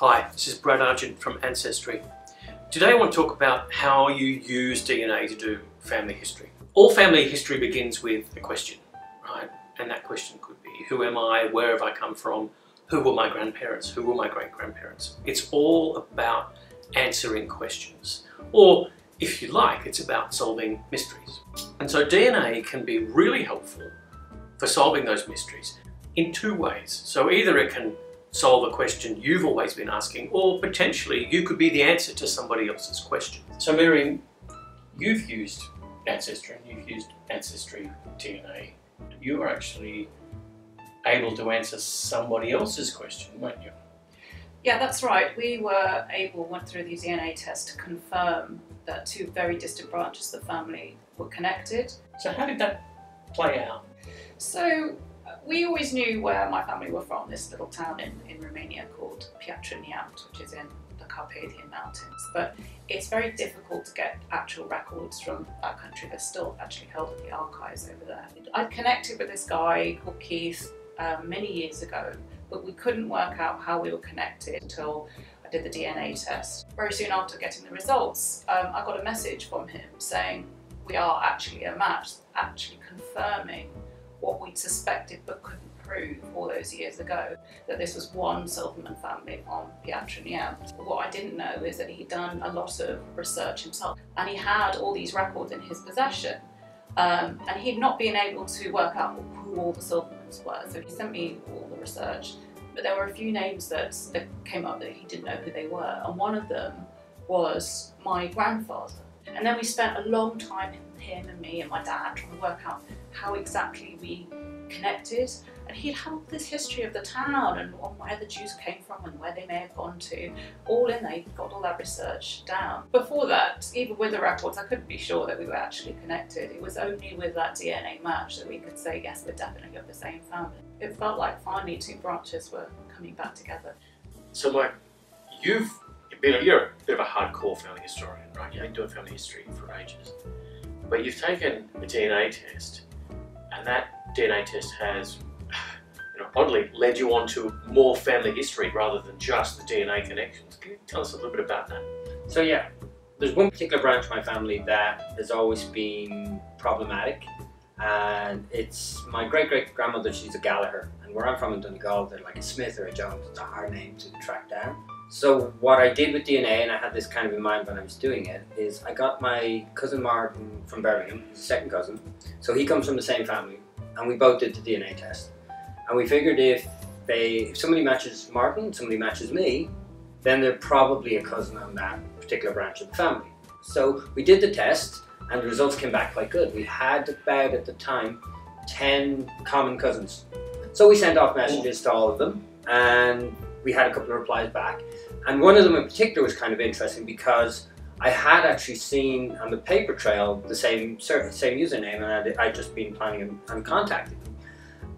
Hi, this is Brad Argent from Ancestry. Today I want to talk about how you use DNA to do family history. All family history begins with a question, right? And that question could be, who am I, where have I come from, who were my grandparents, who were my great-grandparents? It's all about answering questions. Or, if you like, it's about solving mysteries. And so DNA can be really helpful for solving those mysteries in two ways. So either it can solve a question you've always been asking, or potentially you could be the answer to somebody else's question. So Miriam, you've used Ancestry and you've used Ancestry DNA. You are actually able to answer somebody else's question, weren't you? Yeah, that's right. We were able, went through the DNA test to confirm that two very distant branches of the family were connected. So how did that play out? So we always knew where my family were from, this little town in, in Romania called Piatra Neamț, which is in the Carpathian Mountains. But it's very difficult to get actual records from that country. They're still actually held in the archives over there. I connected with this guy called Keith um, many years ago, but we couldn't work out how we were connected until I did the DNA test. Very soon after getting the results, um, I got a message from him saying, we are actually a match, actually confirming what we'd suspected but couldn't prove all those years ago, that this was one Silverman family Piatra Neamț. What I didn't know is that he'd done a lot of research himself and he had all these records in his possession um, and he'd not been able to work out who all the Silvermans were. So he sent me all the research, but there were a few names that, that came up that he didn't know who they were and one of them was my grandfather. And then we spent a long time, him and me and my dad, trying to work out how exactly we connected. And he'd had this history of the town and where the Jews came from and where they may have gone to, all in there. He'd got all that research down. Before that, even with the records, I couldn't be sure that we were actually connected. It was only with that DNA match that we could say, yes, we're definitely of the same family. It felt like finally two branches were coming back together. So Mike, you've been, you're a bit of a hardcore family historian, right? You've been doing family history for ages. But you've taken a DNA test and that DNA test has, you know, oddly led you on to more family history rather than just the DNA connections. Can you tell us a little bit about that? So yeah, there's one particular branch of my family that has always been problematic and it's my great great grandmother, she's a Gallagher and where I'm from in Donegal they're like a Smith or a Jones, it's a hard name to track down. So what I did with DNA, and I had this kind of in mind when I was doing it, is I got my cousin Martin from Birmingham, his second cousin. So he comes from the same family, and we both did the DNA test. And we figured if they, if somebody matches Martin, somebody matches me, then they're probably a cousin on that particular branch of the family. So we did the test, and the results came back quite good. We had about at the time 10 common cousins. So we sent off messages to all of them, and we had a couple of replies back. And one of them in particular was kind of interesting because I had actually seen on the paper trail the same same username, and I'd, I'd just been planning on contacting them.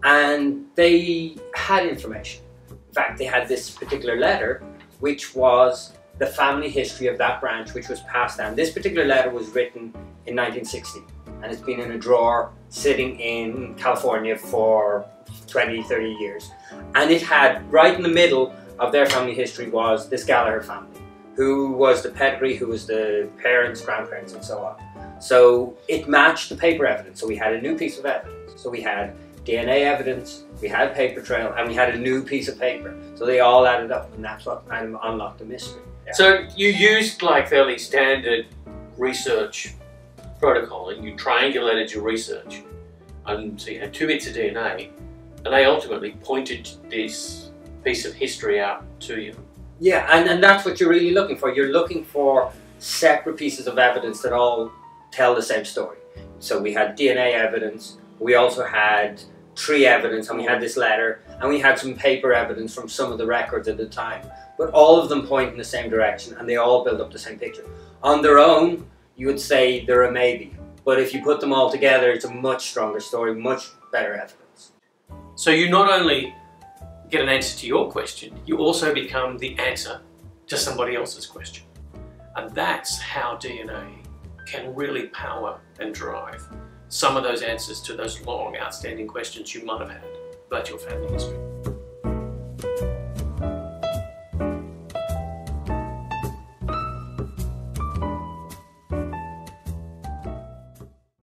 And they had information. In fact, they had this particular letter, which was the family history of that branch, which was passed down. This particular letter was written in 1960, and it's been in a drawer sitting in California for 20, 30 years. And it had right in the middle of their family history was this Gallagher family, who was the pedigree, who was the parents, grandparents, and so on. So it matched the paper evidence. So we had a new piece of evidence. So we had DNA evidence, we had paper trail, and we had a new piece of paper. So they all added up, and that's what kind of unlocked the mystery. Yeah. So you used like fairly standard research protocol, and you triangulated your research, and so you had two bits of DNA, and they ultimately pointed to this piece of history out to you. Yeah, and, and that's what you're really looking for. You're looking for separate pieces of evidence that all tell the same story. So we had DNA evidence, we also had tree evidence, and we had this letter, and we had some paper evidence from some of the records at the time. But all of them point in the same direction, and they all build up the same picture. On their own, you would say they're a maybe. But if you put them all together, it's a much stronger story, much better evidence. So you not only get an answer to your question, you also become the answer to somebody else's question. And that's how DNA can really power and drive some of those answers to those long outstanding questions you might have had about your family history.